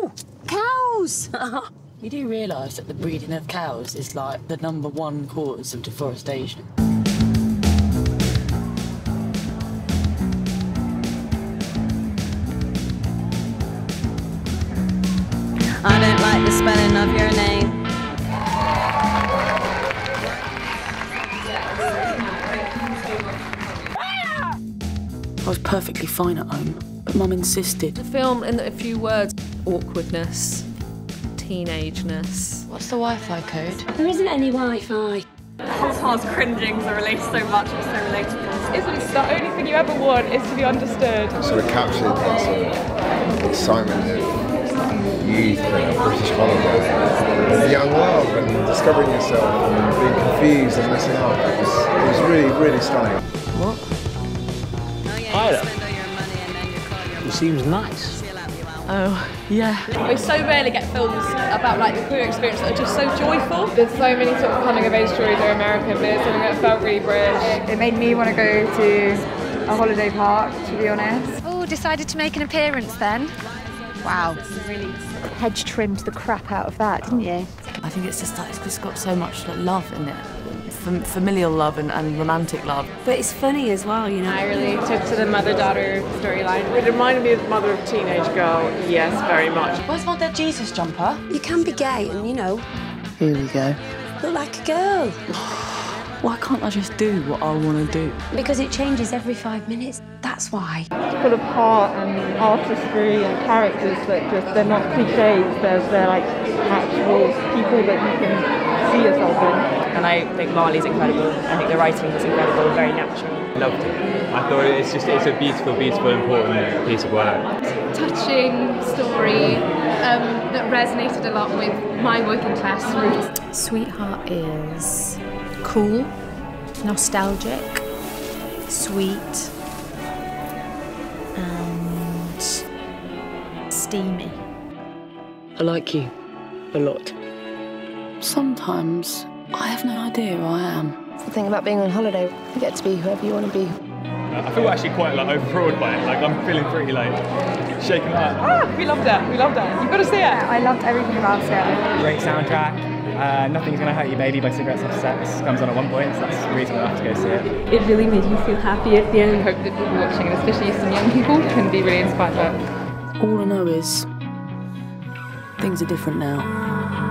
Oh, cows! You do realise that the breeding of cows is like the number one cause of deforestation. I don't like the spelling of your name. I was perfectly fine at home, but Mum insisted. The film, in a few words, awkwardness, teenageness. What's the Wi-Fi code? There isn't any Wi-Fi. Hars cringing because I relate so much, it's so relatable. Isn't it the only thing you ever want is to be understood? sort of captured that sort of excitement of youth and British holiday, the young world and discovering yourself and being confused and messing up. It was, it was really, really stunning. What? Oh, yeah, seems nice. She'll help you out. Oh, yeah. We so rarely get films about like the queer experience that are just so joyful. There's so many sort of coming of age stories that are American, but it's something that felt really British. It made me want to go to a holiday park, to be honest. Oh, decided to make an appearance then. Wow. Really hedge trimmed the crap out of that, didn't you? I think it's just like it's just got so much love in it, Fam- familial love and, and romantic love. But it's funny as well, you know. I really took to the mother-daughter storyline. It reminded me of the mother of a teenage girl. Yes, very much. Where's my dead Jesus jumper? You can be gay and, you know, Here we go. look like a girl. Why can't I just do what I want to do? Because it changes every five minutes. That's why. It's Full of heart and artistry and characters that just, they're not cliches, they're, they're like actual people that you can see yourself in. And I think Marley's incredible. I think the writing is incredible, very natural. Loved it. I thought it's just it's a beautiful, beautiful, important piece of work. Touching story um, that resonated a lot with my working class roots. Sweetheart is cool, nostalgic, sweet, and steamy. I like you a lot. Sometimes I have no idea who I am. The thing about being on holiday, you get to be whoever you want to be. I feel actually quite like overawed by it. Like I'm feeling pretty like shaken up. Ah, we loved it. We loved it. You've got to see it. I loved everything about it. Great soundtrack. Uh, Nothing's Gonna Hurt You Baby by Cigarettes After Sex comes on at one point, so that's the reason enough to go see it. It really made you feel happy at the end. I hope that people watching, and especially some young people, can be really inspired by it. All I know is Things are different now.